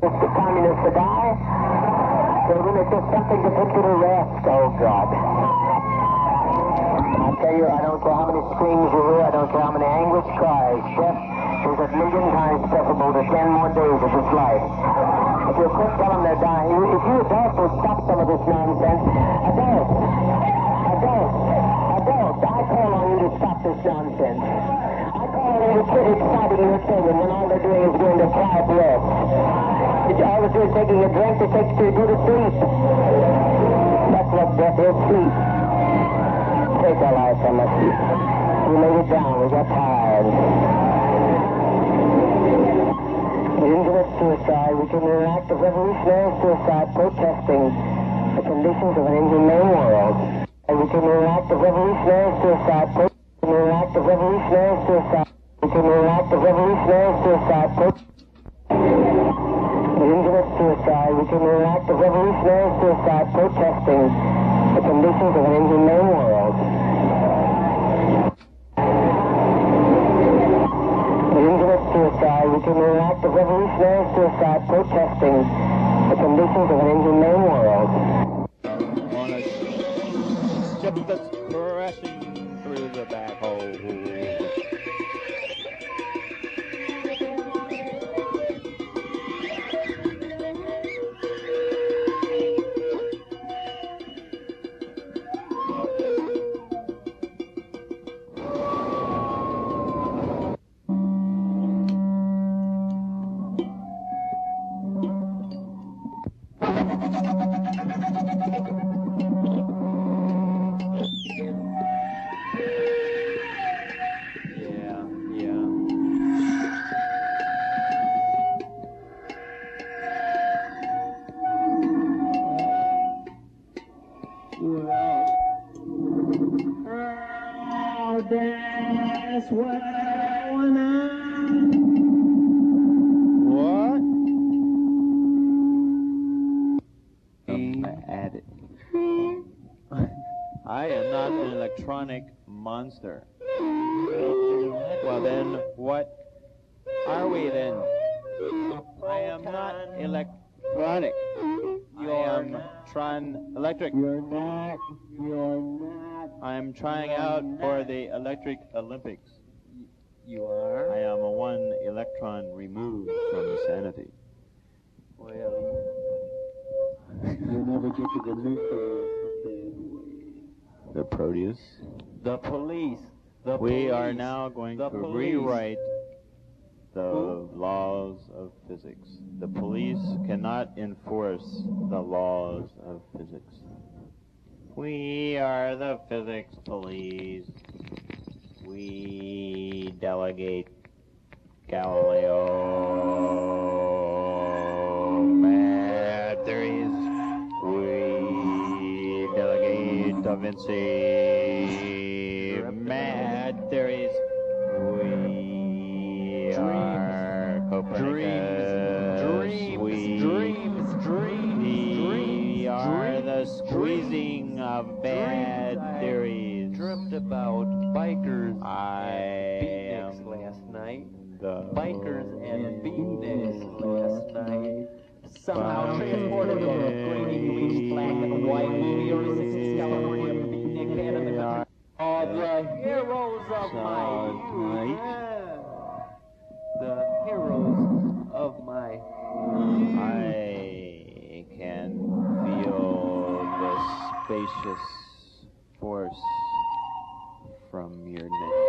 If the communists to die, they're going to do something to put you to rest. Oh, God. I tell you, I don't care how many screams you hear, I don't care how many anguish cries. Death is a million times preferable to ten more days of this life. If you quit tell them they're dying, if you adults will stop some of this nonsense, adults, adults, They're taking a drink that takes you to sleep. That's what death is, sleep take our life from us. We laid it down. We got tired. We didn't commit suicide. We committed an act of revolutionary suicide protesting the conditions of an inhumane world. And we committed an act of revolutionary suicide pro- committed an act of revolutionary suicide. We committed an act of revolutionary suicide didn't suicide. We committed an act of revolutionary suicide protesting the conditions of an inhumane world. Commit suicide. We committed an act of revolutionary suicide protesting the conditions of an inhumane world. on a ship that's crashing through the back hole. Oh, that's what I. What? I'm hmm. addict. I am not an electronic monster. Well then, what are we then? I am not electronic. I am tron electric. You're not. You're not. I am trying out for the Electric Olympics. You are. I am a one electron removed from sanity. Well, you'll never get to the nuclear. The Proteus. The police. The We are now going The to police. rewrite the laws of physics. The police cannot enforce the laws of physics. We are the physics police. We delegate Galileo theories. We delegate Da Vinci Dreams, dreams, dreams, are the dreams, squeezing of bad theories. dreamt about bikers I and beatniks last night. the Bikers and beatniks last night. Somehow transported spacious force from your neck.